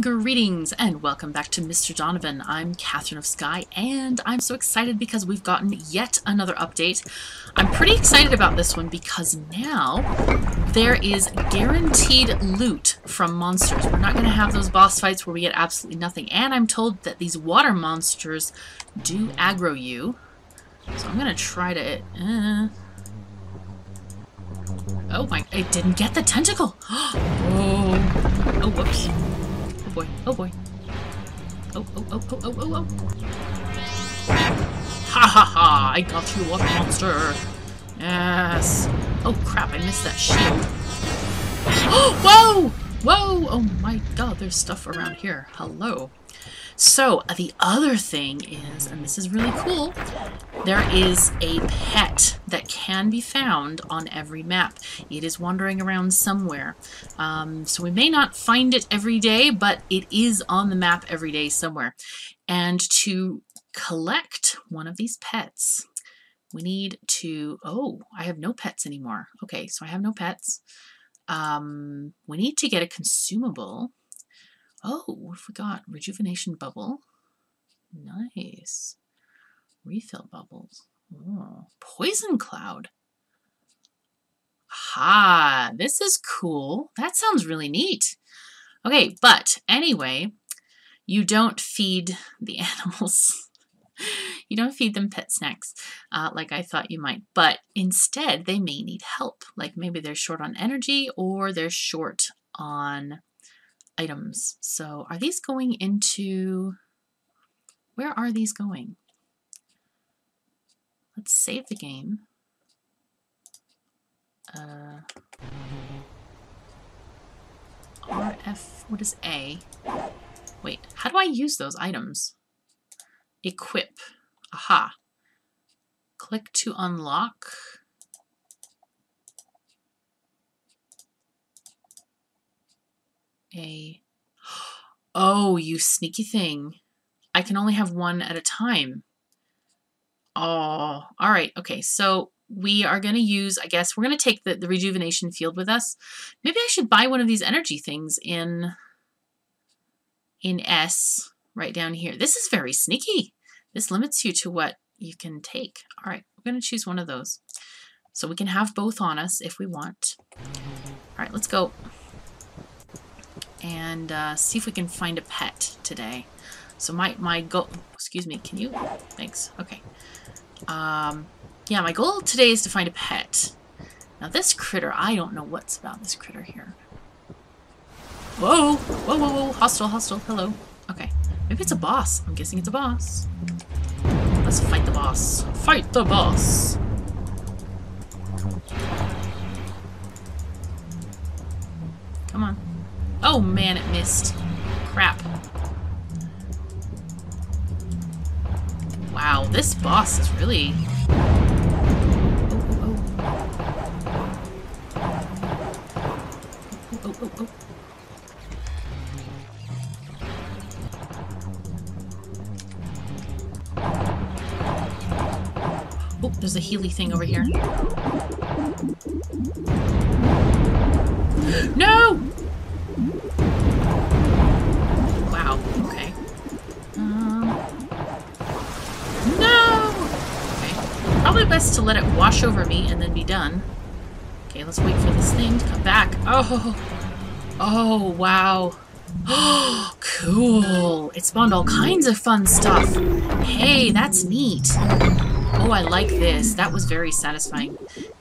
Greetings and welcome back to Mr. Donovan. I'm Katherine of Sky and I'm so excited because we've gotten yet another update. I'm pretty excited about this one because now there is guaranteed loot from monsters. We're not going to have those boss fights where we get absolutely nothing. And I'm told that these water monsters do aggro you. So I'm going to try to... Uh... Oh my... It didn't get the tentacle! oh, oh whoops boy. Oh boy. Oh, oh, oh, oh, oh, oh, oh. Ha ha ha! I got you, a monster! Yes! Oh crap, I missed that shield. Whoa! Whoa! Oh my god, there's stuff around here. Hello. So, the other thing is, and this is really cool, there is a pet that can be found on every map. It is wandering around somewhere. Um, so we may not find it every day, but it is on the map every day somewhere. And to collect one of these pets, we need to... Oh, I have no pets anymore. Okay, so I have no pets. Um, we need to get a consumable Oh, what have we got? Rejuvenation bubble. Nice. Refill bubbles. Oh, poison cloud. Ha, this is cool. That sounds really neat. Okay, but anyway, you don't feed the animals. you don't feed them pet snacks uh, like I thought you might, but instead they may need help. Like maybe they're short on energy or they're short on items. So are these going into, where are these going? Let's save the game. Uh, RF, what is A? Wait, how do I use those items? Equip. Aha. Click to unlock. A... Oh, you sneaky thing. I can only have one at a time. Oh, all right. Okay, so we are going to use, I guess, we're going to take the, the rejuvenation field with us. Maybe I should buy one of these energy things in, in S right down here. This is very sneaky. This limits you to what you can take. All right, we're going to choose one of those. So we can have both on us if we want. All right, let's go and uh, see if we can find a pet today. So my, my goal, excuse me, can you? Thanks, okay. Um, yeah, my goal today is to find a pet. Now this critter, I don't know what's about this critter here. Whoa, whoa, whoa, whoa, hostile, hostile, hello. Okay, maybe it's a boss. I'm guessing it's a boss. Let's fight the boss. Fight the boss! Man, it missed. Crap. Wow, this boss is really... Oh, there's a Healy thing over here. No! Let it wash over me and then be done. Okay, let's wait for this thing to come back. Oh! Oh, wow. Oh, cool. It spawned all kinds of fun stuff. Hey, that's neat. Oh, I like this. That was very satisfying.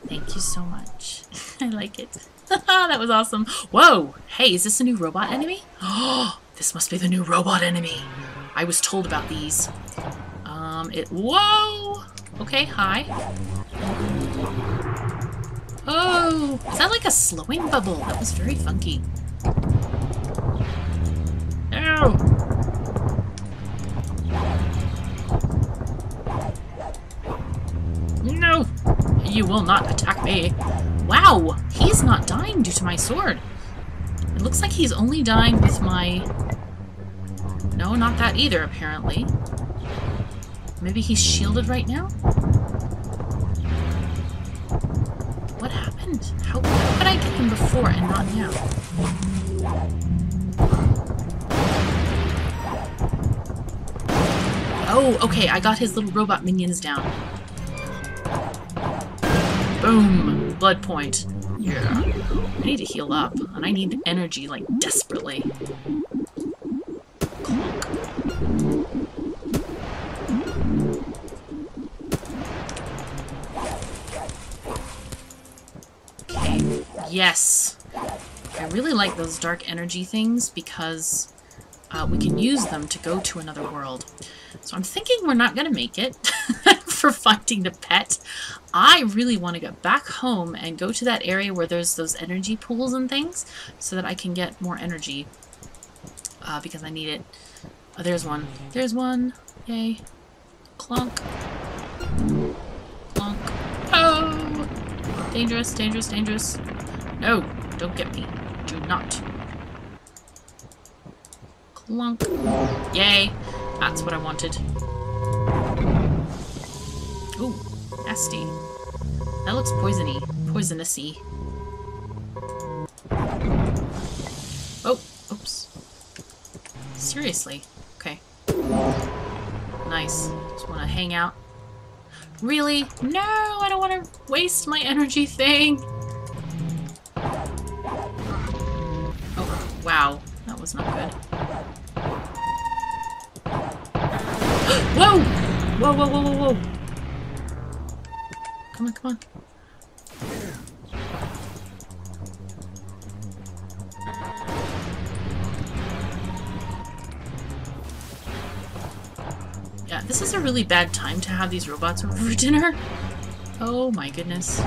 Thank you so much. I like it. that was awesome. Whoa! Hey, is this a new robot enemy? Oh, this must be the new robot enemy. I was told about these. Um, it- Whoa! Okay, hi. Oh! Is that like a slowing bubble? That was very funky. Ow! No! You will not attack me. Wow, he's not dying due to my sword. It looks like he's only dying with my... No, not that either, apparently. Maybe he's shielded right now? What happened? How, how could I get him before and not now? Oh, okay, I got his little robot minions down. Boom! Blood point. Yeah. I need to heal up, and I need energy, like, desperately. Yes. I really like those dark energy things because uh, we can use them to go to another world. So I'm thinking we're not going to make it for finding the pet. I really want to get back home and go to that area where there's those energy pools and things so that I can get more energy uh, because I need it. Oh, there's one. There's one. Yay. Clunk. Clunk. Oh! Dangerous, dangerous, dangerous. No, don't get me. Do not. Clunk. Yay. That's what I wanted. Ooh, nasty. That looks poisony. Poisonousy. Oh, oops. Seriously. Okay. Nice. Just want to hang out. Really? No, I don't want to waste my energy thing. Was not good. whoa! Whoa, whoa, whoa, whoa, whoa! Come on, come on. Yeah, this is a really bad time to have these robots over for dinner. Oh my goodness.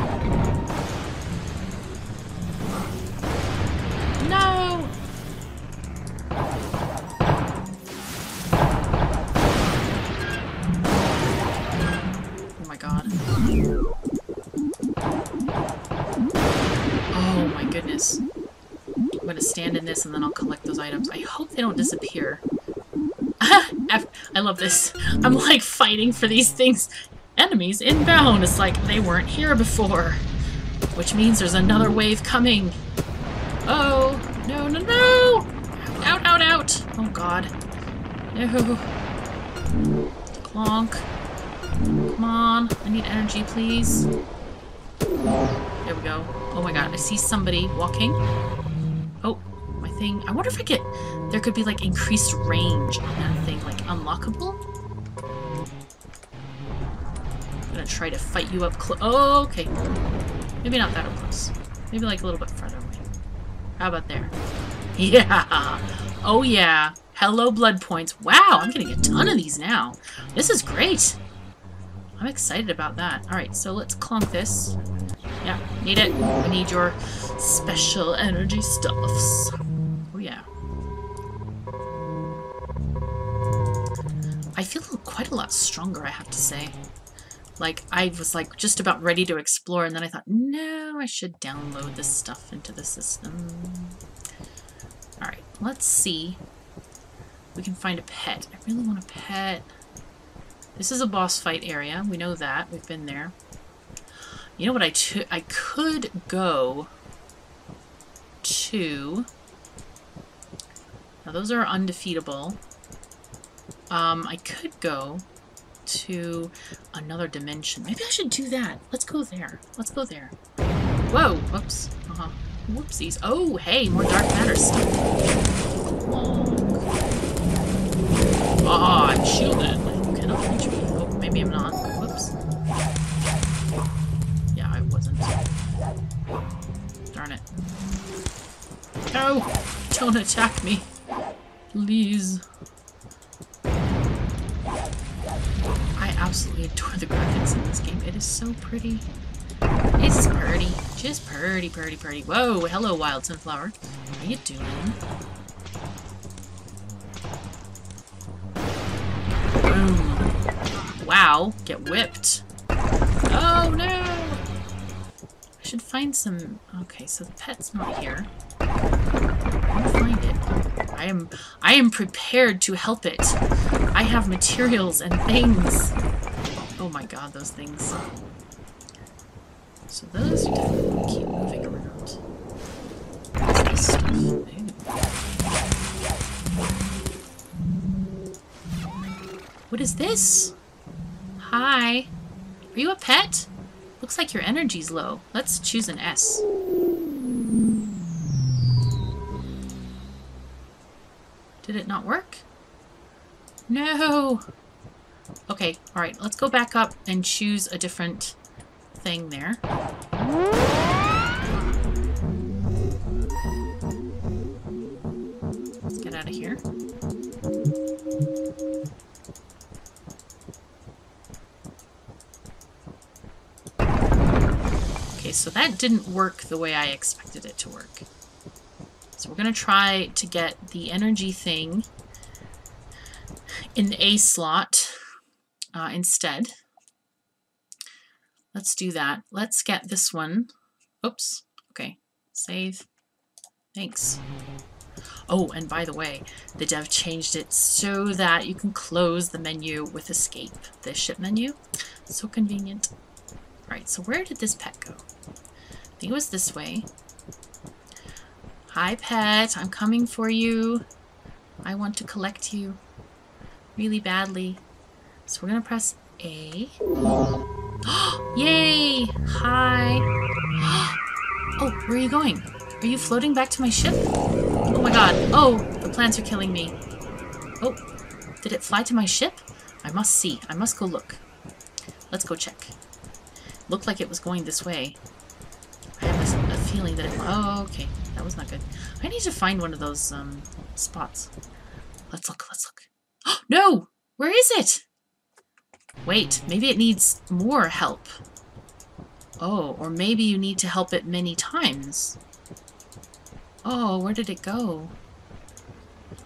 Items. I hope they don't disappear. I love this. I'm like fighting for these things. Enemies inbound. It's like they weren't here before. Which means there's another wave coming. Oh, no, no, no! Out, out, out! Oh god. No. Clonk. Come on. I need energy, please. There we go. Oh my god, I see somebody walking. Thing. I wonder if I get... There could be, like, increased range on that thing. Like, unlockable? I'm gonna try to fight you up close. Oh, okay. Maybe not that close. Maybe, like, a little bit further away. How about there? Yeah! Oh, yeah. Hello, blood points. Wow, I'm getting a ton of these now. This is great. I'm excited about that. Alright, so let's clunk this. Yeah, need it. We need your special energy stuffs. Quite a lot stronger, I have to say. Like, I was like just about ready to explore, and then I thought, no, I should download this stuff into the system. Alright, let's see. We can find a pet. I really want a pet. This is a boss fight area. We know that. We've been there. You know what I, I could go to... Now those are undefeatable. Um, I could go to another dimension. Maybe I should do that. Let's go there. Let's go there. Whoa! Whoops. Uh-huh. Whoopsies. Oh, hey, more dark matter stuff. Ah, I'm shielded. Cannot reach me. Oh, maybe I'm not. Whoops. Yeah, I wasn't. Darn it. No! Don't attack me. Please. Absolutely adore the graphics in this game. It is so pretty. It's pretty. Just pretty, pretty, pretty. Whoa, hello, Wild Sunflower. How are you doing? Boom. Wow, get whipped. Oh, no! I should find some... Okay, so the pet's not here. I'll find it. I am... I am prepared to help it. I have materials and things. Oh my god, those things. So those you definitely keep moving around. What is this? Hi. Are you a pet? Looks like your energy's low. Let's choose an S. Did it not work? No! Okay, alright, let's go back up and choose a different thing there. Let's get out of here. Okay, so that didn't work the way I expected it to work. So we're going to try to get the energy thing in the A slot uh, instead. Let's do that. Let's get this one. Oops. Okay. Save. Thanks. Oh, and by the way, the dev changed it so that you can close the menu with escape, the ship menu. So convenient. Alright, so where did this pet go? I think it was this way. Hi, pet. I'm coming for you. I want to collect you really badly. So we're to press A. Yay! Hi! oh, where are you going? Are you floating back to my ship? Oh my god. Oh, the plants are killing me. Oh, did it fly to my ship? I must see. I must go look. Let's go check. Looked like it was going this way. I have a, a feeling that it... Oh, okay. That was not good. I need to find one of those um, spots. Let's look. Let's look. no! Where is it? Wait, maybe it needs more help. Oh, or maybe you need to help it many times. Oh, where did it go?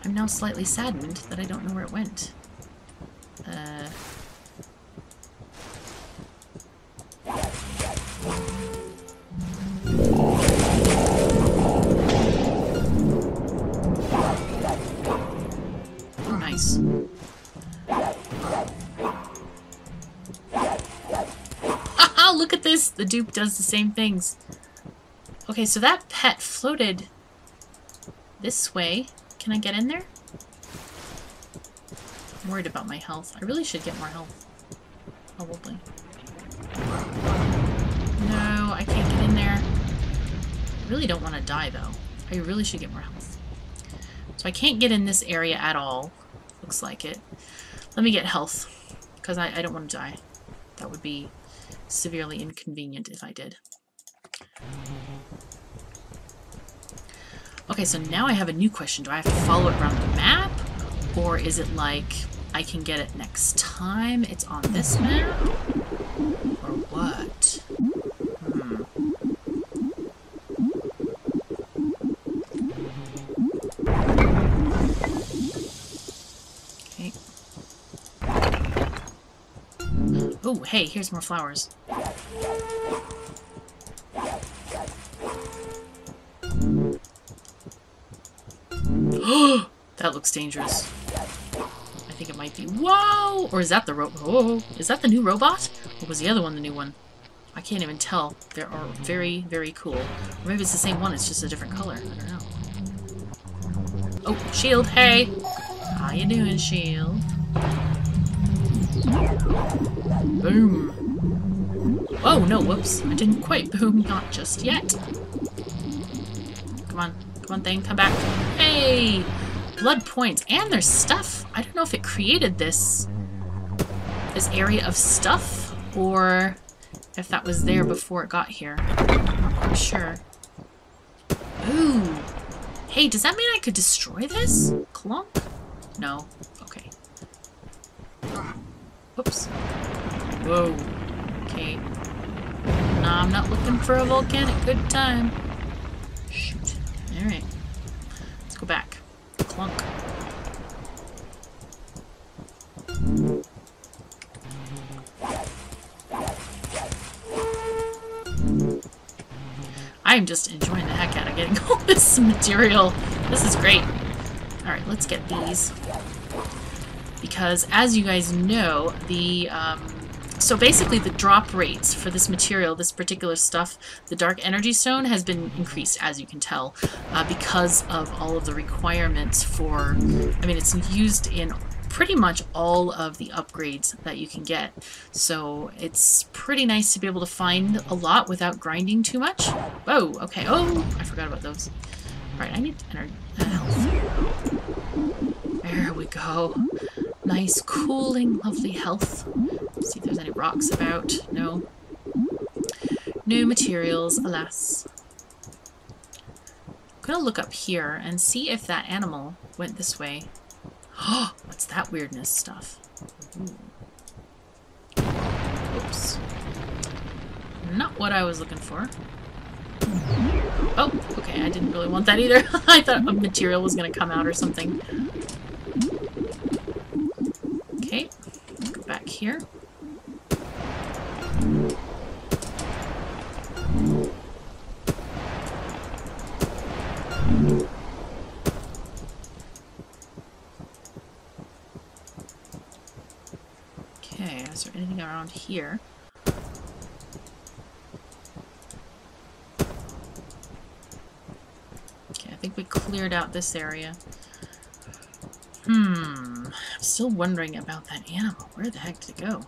I'm now slightly saddened that I don't know where it went. Uh... The dupe does the same things. Okay, so that pet floated this way. Can I get in there? I'm worried about my health. I really should get more health. Probably. No, I can't get in there. I really don't want to die, though. I really should get more health. So I can't get in this area at all. Looks like it. Let me get health. Because I, I don't want to die. That would be severely inconvenient if I did. Okay, so now I have a new question. Do I have to follow it around the map? Or is it like I can get it next time it's on this map? Or what? Oh, hey, here's more flowers. that looks dangerous. I think it might be. Whoa! Or is that the ro- Oh, is that the new robot? Or was the other one the new one? I can't even tell. They are very, very cool. Or maybe it's the same one, it's just a different color. I don't know. Oh, Shield, hey! How you doing, Shield? Boom. Oh, no, whoops. I didn't quite boom. Not just yet. Come on. Come on, thing. Come back. Hey! Blood points. And there's stuff. I don't know if it created this this area of stuff or if that was there before it got here. I'm not quite sure. Ooh. Hey, does that mean I could destroy this? Clunk? No. Whoops. Whoa. Okay. Nah, I'm not looking for a volcanic good time. Shoot. Alright. Let's go back. Clunk. I'm just enjoying the heck out of getting all this material. This is great. Alright, let's get these. Because, as you guys know, the, um, so basically the drop rates for this material, this particular stuff, the Dark Energy Stone, has been increased, as you can tell, uh, because of all of the requirements for, I mean, it's used in pretty much all of the upgrades that you can get. So it's pretty nice to be able to find a lot without grinding too much. Oh, okay. Oh, I forgot about those. Alright, I need energy. There we go. Nice, cooling, lovely health. Let's see if there's any rocks about. No. No materials, alas. I'm gonna look up here and see if that animal went this way. Oh, what's that weirdness stuff? Ooh. Oops. Not what I was looking for. Oh, okay, I didn't really want that either. I thought a material was gonna come out or something. Here. Okay, is there anything around here? Okay, I think we cleared out this area. Hmm, I'm still wondering about that animal. Where the heck did it go?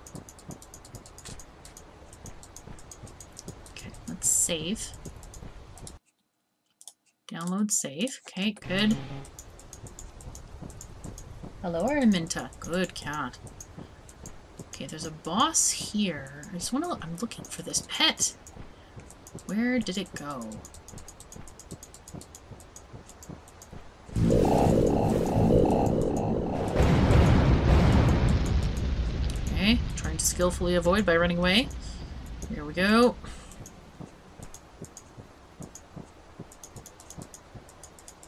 Okay, let's save. Download save. Okay, good. Hello, Araminta. Good cat. Okay, there's a boss here. I just want to... I'm looking for this pet. Where did it go? Skillfully avoid by running away. Here we go.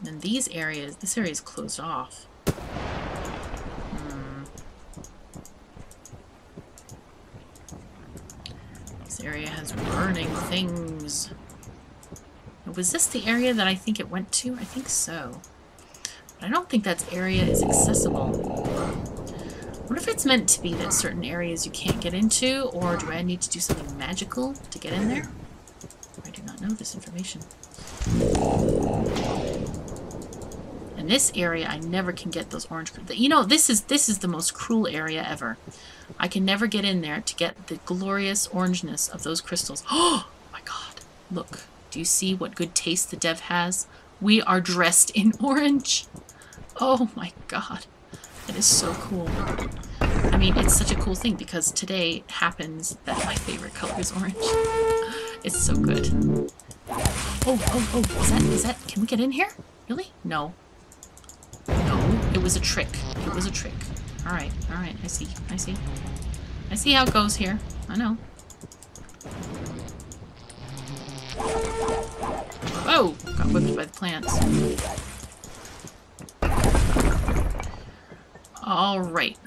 And these areas, this area is closed off. Hmm. This area has burning things. Was this the area that I think it went to? I think so. But I don't think that area is accessible. If it's meant to be that certain areas you can't get into, or do I need to do something magical to get in there? I do not know this information. In this area, I never can get those orange... You know, this is this is the most cruel area ever. I can never get in there to get the glorious orangeness of those crystals. Oh my god. Look. Do you see what good taste the dev has? We are dressed in orange. Oh my god. That is so cool. I mean, it's such a cool thing because today happens that my favorite color is orange. It's so good. Oh, oh, oh, is that, is that, can we get in here? Really? No. No, it was a trick. It was a trick. Alright, alright, I see, I see. I see how it goes here. I know. Oh! Got whipped by the plants. Alright,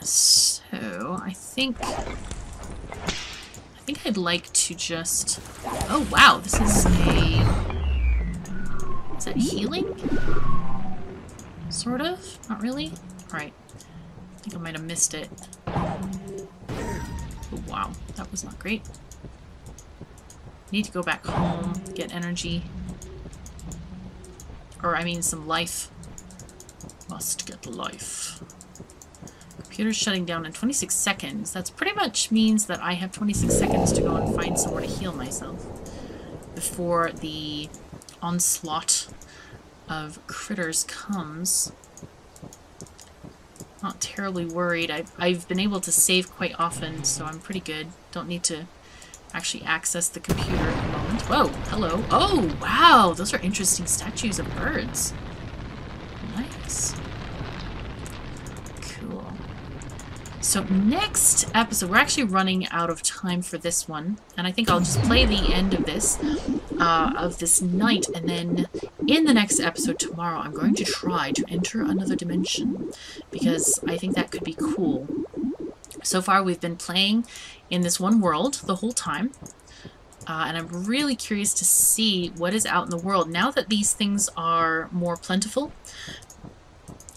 so I think... I think I'd like to just... Oh wow, this is a... Is that healing? Sort of? Not really? Alright. I think I might have missed it. Oh, wow, that was not great. Need to go back home, get energy. Or, I mean, some life. Must get life. Computer's shutting down in 26 seconds. That's pretty much means that I have 26 seconds to go and find somewhere to heal myself before the onslaught of critters comes. Not terribly worried. I've, I've been able to save quite often, so I'm pretty good. Don't need to actually access the computer at the moment. Whoa, hello. Oh, wow, those are interesting statues of birds. Nice. So next episode, we're actually running out of time for this one, and I think I'll just play the end of this, uh, of this night, and then in the next episode tomorrow, I'm going to try to enter another dimension, because I think that could be cool. So far, we've been playing in this one world the whole time, uh, and I'm really curious to see what is out in the world. Now that these things are more plentiful,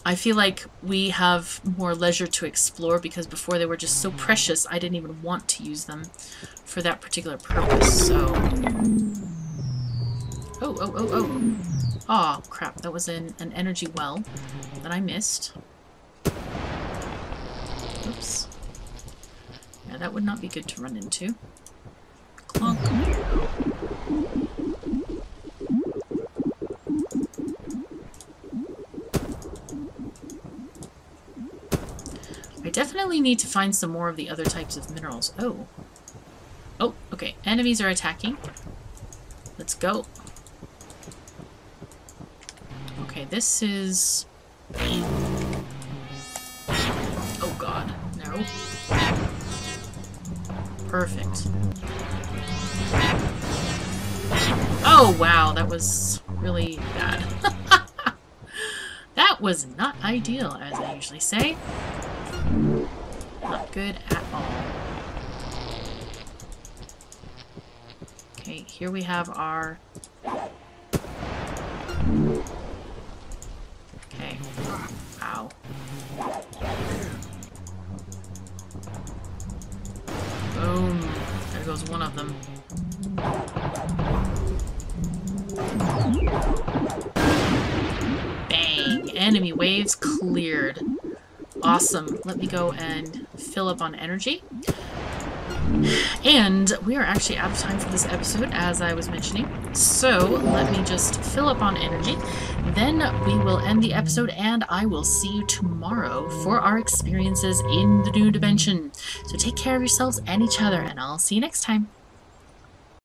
I feel like we have more leisure to explore because before they were just so precious I didn't even want to use them for that particular purpose, so... Oh, oh, oh, oh. Oh, crap, that was an, an energy well that I missed. Oops. Yeah, that would not be good to run into. I definitely need to find some more of the other types of minerals. Oh. Oh, okay. Enemies are attacking. Let's go. Okay, this is... Oh god, no. Perfect. Oh wow, that was really bad. that was not ideal, as I usually say. Good at all. Okay, here we have our... Okay. Ow. Boom. There goes one of them. Bang. Enemy waves cleared. Awesome. Let me go and fill up on energy. And we are actually out of time for this episode, as I was mentioning. So let me just fill up on energy. Then we will end the episode, and I will see you tomorrow for our experiences in the new dimension. So take care of yourselves and each other, and I'll see you next time.